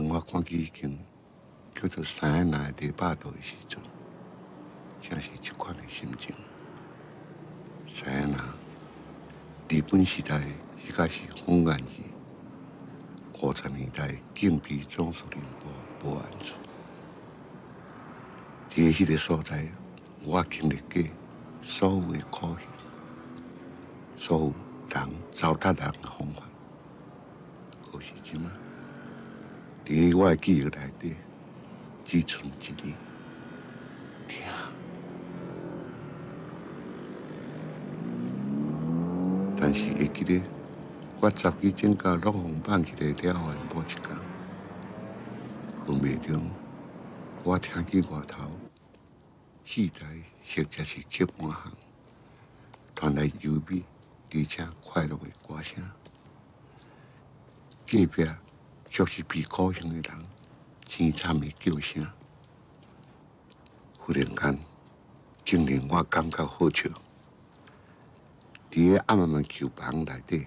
当我看见已经叫做三奶第八道的时阵，正是这款的心情。三奶日本时代迄个是红安期，五十年代禁闭总司令部保安处，在迄个所在，我经历过所有的苦险，所有人糟蹋人的方法。可是即嘛，伫我的记忆内底，只剩一字：疼。但是会记得，我十几整家落红放起来了后，某一天，昏迷中，我听见外头器材或者是曲半行，传来优美而且快乐的歌声。隔壁就是被苦刑的人凄惨的叫声。忽然间，竟令我感觉好笑。伫个暗暗的球房内底，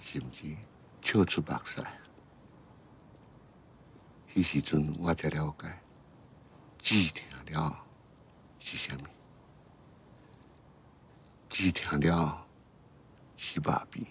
甚至笑出目屎。迄时阵，我才了解，止疼了是啥物？止疼了是麻痹。